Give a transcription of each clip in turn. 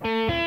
you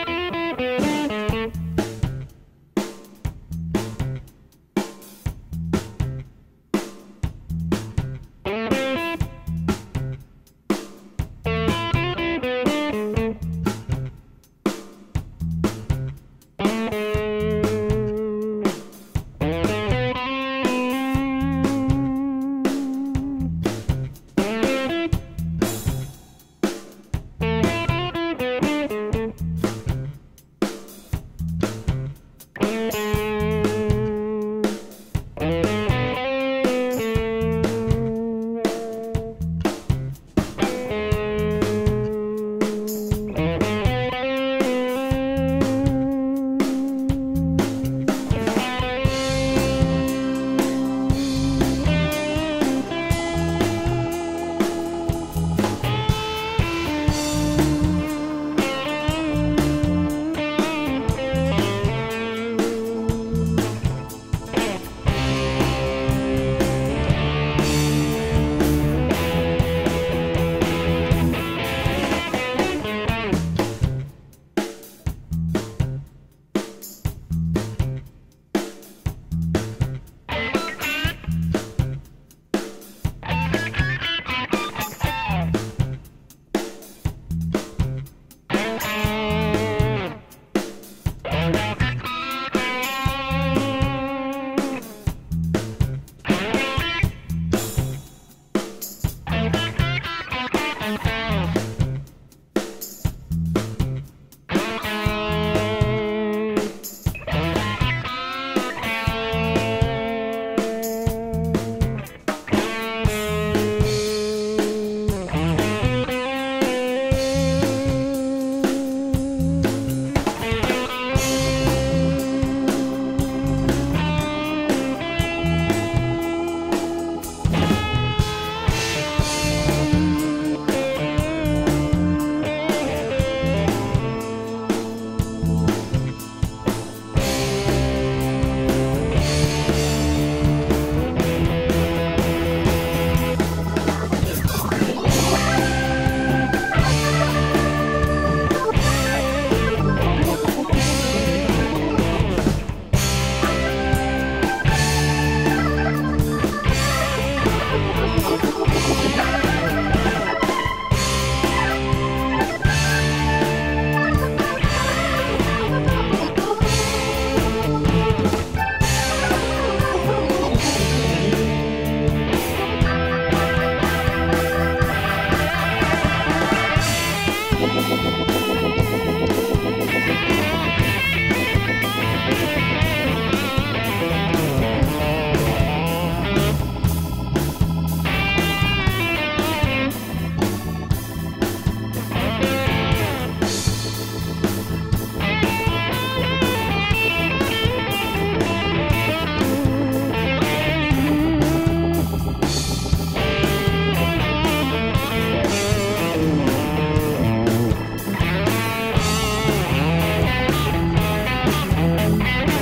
Bye.